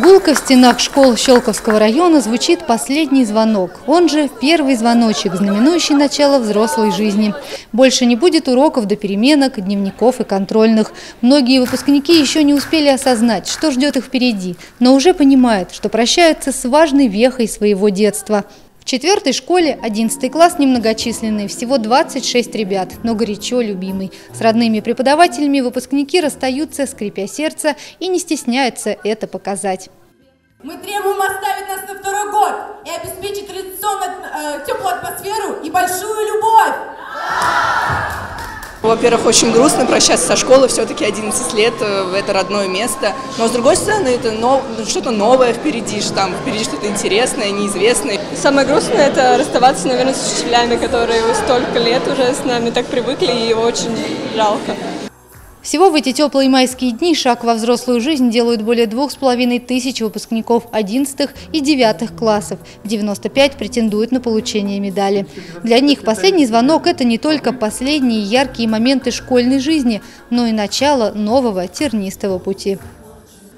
Гулко в стенах школ Щелковского района звучит последний звонок. Он же первый звоночек, знаменующий начало взрослой жизни. Больше не будет уроков до переменок, дневников и контрольных. Многие выпускники еще не успели осознать, что ждет их впереди, но уже понимают, что прощаются с важной вехой своего детства – в четвертой школе 11 класс немногочисленный, всего 26 ребят, но горячо любимый. С родными преподавателями выпускники расстаются, скрипя сердце, и не стесняются это показать. Мы требуем оставить нас на второй год и обеспечить традиционно э, теплую атмосферу и большую любовь. Во-первых, очень грустно прощаться со школы, все-таки 11 лет, э, это родное место. Но с другой стороны, это нов... что-то новое впереди, что там впереди что-то интересное, неизвестное. Самое грустное это расставаться, наверное, с учителями, которые столько лет уже с нами так привыкли, и очень жалко. Всего в эти теплые майские дни шаг во взрослую жизнь делают более двух с половиной тысяч выпускников 11 и 9 классов. 95 претендуют на получение медали. Для них последний звонок – это не только последние яркие моменты школьной жизни, но и начало нового тернистого пути.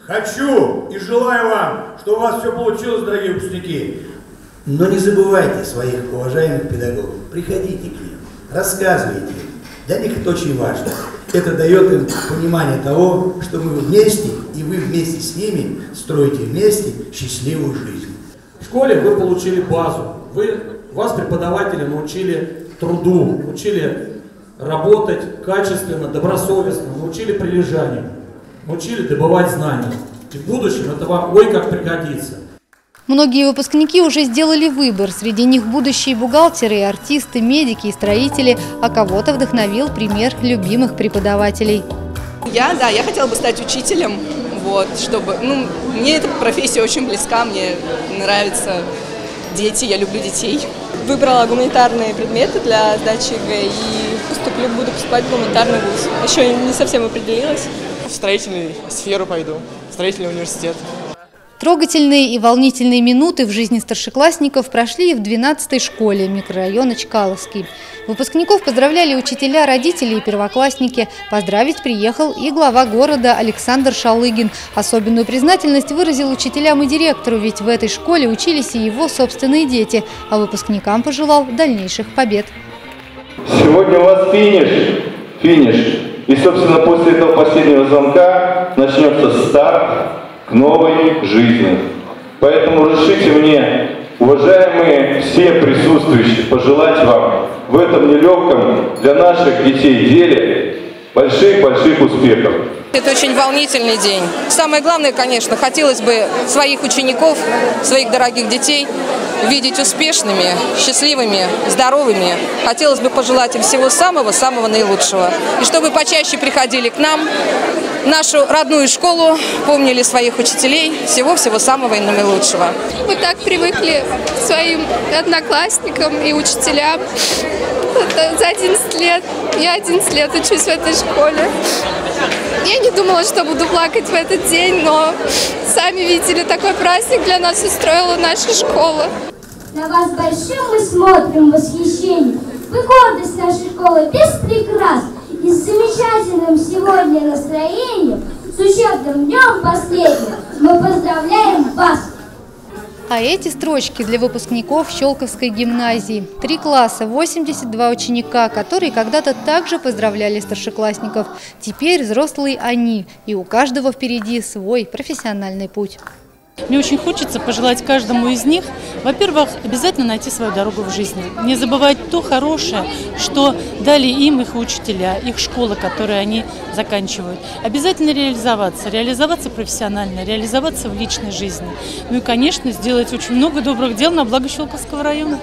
Хочу и желаю вам, чтобы у вас все получилось, дорогие выпускники. Но не забывайте своих уважаемых педагогов. Приходите к ним, рассказывайте. Для них это очень важно. Это дает им понимание того, что мы вместе, и вы вместе с ними строите вместе счастливую жизнь. В школе вы получили базу, вы, вас преподаватели научили труду, научили работать качественно, добросовестно, научили прилежанию, научили добывать знания. И в будущем это вам ой как пригодится. Многие выпускники уже сделали выбор. Среди них будущие бухгалтеры, артисты, медики и строители, а кого-то вдохновил пример любимых преподавателей. Я, да, я хотела бы стать учителем, вот, чтобы, ну, мне эта профессия очень близка, мне нравятся дети, я люблю детей. Выбрала гуманитарные предметы для сдачи ЕГЭ и поступлю, буду поступать в гуманитарный вуз. Еще не совсем определилась. В строительную сферу пойду, в строительный университет. Трогательные и волнительные минуты в жизни старшеклассников прошли и в 12-й школе микрорайона Чкаловский. Выпускников поздравляли учителя, родители и первоклассники. Поздравить приехал и глава города Александр Шалыгин. Особенную признательность выразил учителям и директору, ведь в этой школе учились и его собственные дети, а выпускникам пожелал дальнейших побед. Сегодня у вас финиш. Финиш. И, собственно, после этого последнего звонка начнется старт к новой жизни. Поэтому разрешите мне, уважаемые все присутствующие, пожелать вам в этом нелегком для наших детей деле больших-больших успехов. Это очень волнительный день. Самое главное, конечно, хотелось бы своих учеников, своих дорогих детей видеть успешными, счастливыми, здоровыми. Хотелось бы пожелать им всего самого-самого наилучшего. И чтобы почаще приходили к нам, нашу родную школу, помнили своих учителей, всего-всего самого и наилучшего. Мы так привыкли к своим одноклассникам и учителям. За 11 лет, я 11 лет учусь в этой школе. Я не думала, что буду плакать в этот день, но сами видели, такой праздник для нас устроила наша школа. На вас большим мы смотрим восхищение. Вы гордость нашей школы без прикрас. И с замечательным сегодня настроением, с учебным днем последним, мы поздравляем вас! А эти строчки для выпускников Щелковской гимназии. Три класса, 82 ученика, которые когда-то также поздравляли старшеклассников. Теперь взрослые они, и у каждого впереди свой профессиональный путь. Мне очень хочется пожелать каждому из них, во-первых, обязательно найти свою дорогу в жизни. Не забывать то хорошее, что дали им их учителя, их школа, которую они заканчивают. Обязательно реализоваться, реализоваться профессионально, реализоваться в личной жизни. Ну и, конечно, сделать очень много добрых дел на благо Щелковского района.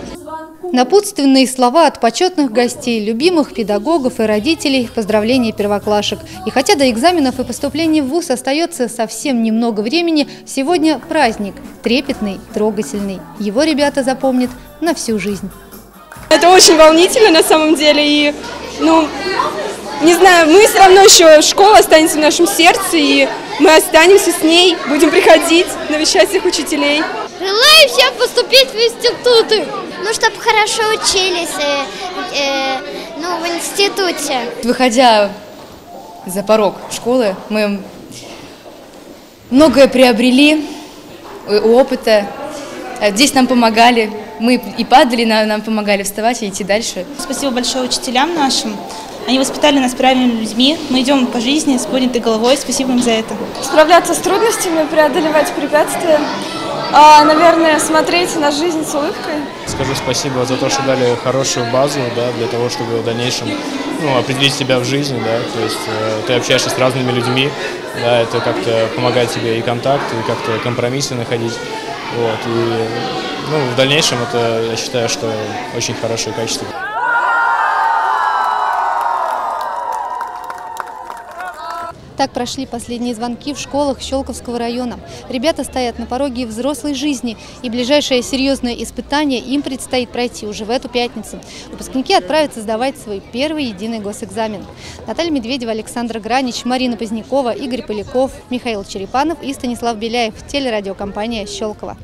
Напутственные слова от почетных гостей, любимых педагогов и родителей, поздравления первоклашек. И хотя до экзаменов и поступления в ВУЗ остается совсем немного времени, сегодня праздник, трепетный, трогательный. Его ребята запомнят на всю жизнь. Это очень волнительно на самом деле. И, ну, не знаю, мы все равно еще, школа останется в нашем сердце, и мы останемся с ней, будем приходить, навещать всех учителей. Желаю всем поступить в институты. Ну, чтобы хорошо учились, э, э, ну, в институте. Выходя за порог школы, мы многое приобрели, э, опыта. Э, Здесь нам помогали, мы и падали, на- нам помогали вставать и идти дальше. Спасибо большое учителям нашим. Они воспитали нас правильными людьми. Мы идем по жизни с поднятой головой. Спасибо им за это. Справляться с трудностями, преодолевать препятствия. А, наверное, смотреть на жизнь с улыбкой. Скажу спасибо за то, что дали хорошую базу, да, для того, чтобы в дальнейшем ну, определить себя в жизни, да, то есть э, ты общаешься с разными людьми, да, это как-то помогает тебе и контакт, и как-то компромиссы находить, вот, и ну, в дальнейшем это, я считаю, что очень хорошее качество. Так прошли последние звонки в школах Щелковского района. Ребята стоят на пороге взрослой жизни, и ближайшее серьезное испытание им предстоит пройти уже в эту пятницу. Выпускники отправятся сдавать свой первый единый госэкзамен. Наталья Медведева, Александр Гранич, Марина Позднякова, Игорь Поляков, Михаил Черепанов и Станислав Беляев. Телерадиокомпания «Щелково».